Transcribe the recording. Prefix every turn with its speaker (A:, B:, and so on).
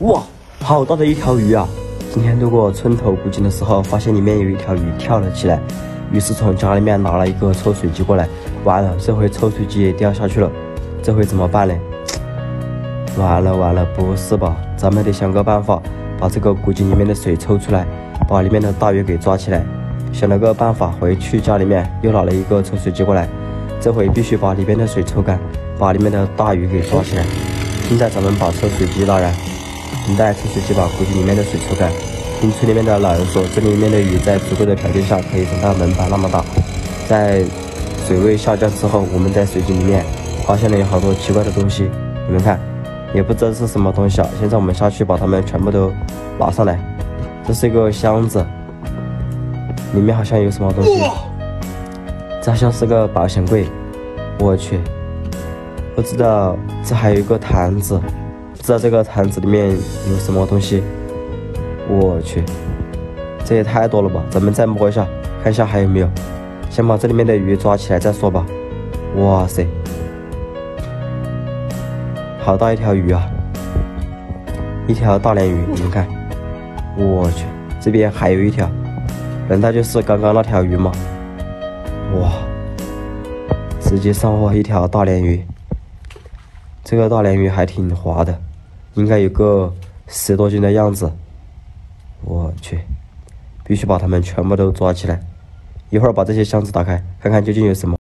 A: 哇，好大的一条鱼啊！今天路过村头古井的时候，发现里面有一条鱼跳了起来，于是从家里面拿了一个抽水机过来。完了，这回抽水机也掉下去了，这回怎么办呢？完了完了，不是吧？咱们得想个办法，把这个古井里面的水抽出来，把里面的大鱼给抓起来。想了个办法，回去家里面又拿了一个抽水机过来，这回必须把里面的水抽干，把里面的大鱼给抓起来。现在咱们把抽水机拉燃，等待抽水机把古井里面的水抽干。听村里面的老人说，这里面的鱼在足够的条件下可以长到门板那么大。在水位下降之后，我们在水井里面发现了有好多奇怪的东西，你们看，也不知道是什么东西啊。现在我们下去把它们全部都拿上来。这是一个箱子，里面好像有什么东西，这好像是个保险柜。我去。不知道这还有一个坛子，不知道这个坛子里面有什么东西。我去，这也太多了吧！咱们再摸一下，看一下还有没有。先把这里面的鱼抓起来再说吧。哇塞，好大一条鱼啊！一条大鲢鱼，你们看。我去，这边还有一条，难道就是刚刚那条鱼吗？哇，直接上货一条大鲢鱼。这个大鲢鱼还挺滑的，应该有个十多斤的样子。我去，必须把他们全部都抓起来！一会儿把这些箱子打开，看看究竟有什么。